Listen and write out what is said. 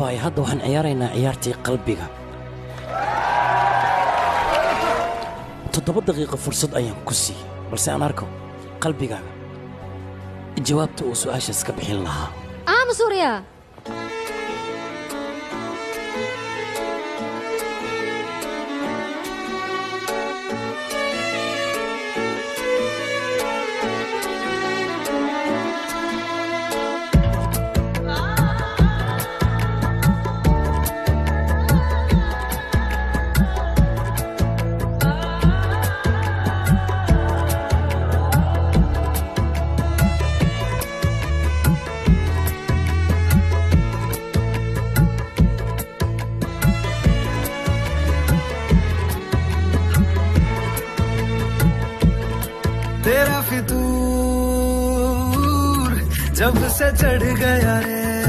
abbaay hadda waxaan ciyaaraynaa ciyaartii qalbiga. Toddoba daqiiqo fursad ayaan ku siiyey balse aan arko qalbigaaga jawaabta uu su'aashaas ka bixin lahaa. Urya तेरा फितूर जब से चढ़ गया रे।